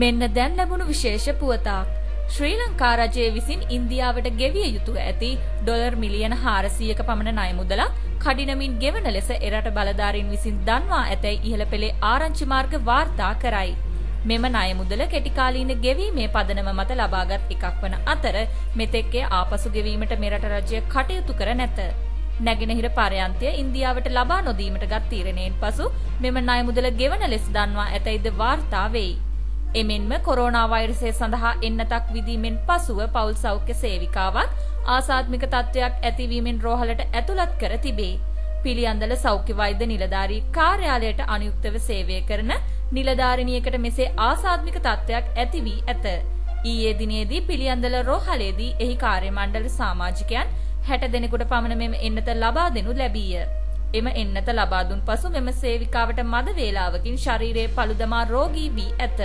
මෙන්න දැන් ලැබුණු විශේෂ පුවතක්. ශ්‍රී ලංකා රජය විසින් ඉන්දියාවට ගෙවිය යුතුව ඇති ඩොලර් මිලියන 400ක පමණ ණය මුදලක් කඩිනමින් ගෙවන ලෙස එරට බලධාරීන් විසින් දන්වා ඇතැයි ඉහළ පෙළේ ආරංචි මාර්ග වාර්තා කරයි. මෙම ණය මුදල කෙටිකාලීන ගෙවීමේ පදනම මත ලබාගත් එකක් වන අතර මෙතෙක්ේ ආපසු ගෙවීමට මෙරට රජය කටයුතු කර නැත. නැගෙනහිර පරයන්තය ඉන්දියාවට ලබා නොදීමට ගත් තීරණයෙන් පසු මෙම ණය මුදල ගෙවන ලෙස දන්වා ඇතැයිද වාර්තා වෙයි. එමෙන්ම කොරෝනා වෛරසය සඳහා එන්නතක් විදීමෙන් පසුව පවුල් සෞඛ්‍ය සේවිකාවක් ආසාත්මික තත්ත්වයක් ඇතිවීමෙන් රෝහලට ඇතුළත් කර තිබේ. පිළියන්දල සෞඛ්‍ය වෛද්‍ය නිලධාරී කාර්යාලයට අනුයුක්තව සේවය කරන නිලධාරිනියකට මෙසේ ආසාත්මික තත්ත්වයක් ඇති වී ඇත. ඊයේ දිනේදී පිළියන්දල රෝහලේදී එහි කාර්ය මණ්ඩල සමාජිකයන් 60 දෙනෙකුට පමණ මෙම එන්නත ලබා දෙනු ලැබීය. එම එන්නත ලබා දුන් පසු මෙම සේවිකාවට මද වේලාවකින් ශරීරයේ පළුදමා රෝගී වී ඇත.